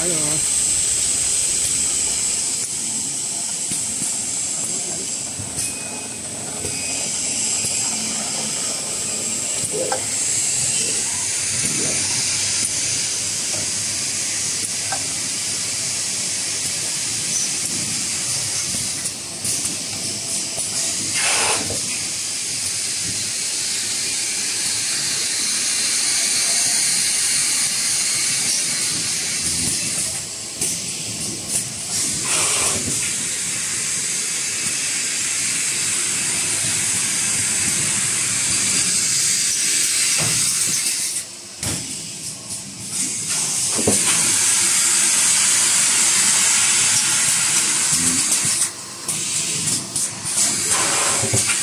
还有。うご